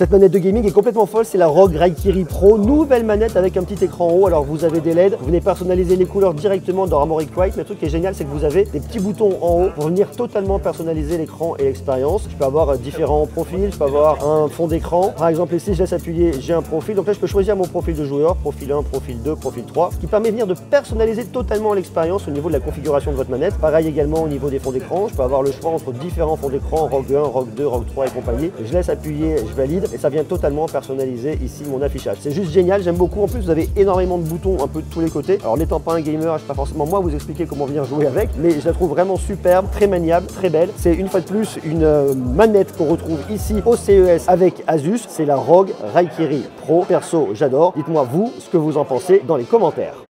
Cette manette de gaming est complètement folle, c'est la ROG Raikiri Pro, nouvelle manette avec un petit écran en haut. Alors vous avez des LED, vous venez personnaliser les couleurs directement dans Armoric White, mais le truc qui est génial, c'est que vous avez des petits boutons en haut pour venir totalement personnaliser l'écran et l'expérience. Je peux avoir euh, différents profils, je peux avoir un fond d'écran. Par exemple ici, je laisse appuyer, j'ai un profil, donc là je peux choisir mon profil de joueur, profil 1, profil 2, profil 3, ce qui permet de venir de personnaliser totalement l'expérience au niveau de la configuration de votre manette. Pareil également au niveau des fonds d'écran, je peux avoir le choix entre différents fonds d'écran, ROG 1, ROG 2, ROG 3 et compagnie. Je laisse appuyer, je valide et ça vient totalement personnaliser ici mon affichage. C'est juste génial, j'aime beaucoup. En plus, vous avez énormément de boutons un peu de tous les côtés. Alors, n'étant pas un gamer, je ne pas forcément moi vous expliquer comment venir jouer avec, mais je la trouve vraiment superbe, très maniable, très belle. C'est une fois de plus une euh, manette qu'on retrouve ici au CES avec Asus. C'est la ROG Raikiri Pro. Perso, j'adore. Dites-moi vous ce que vous en pensez dans les commentaires.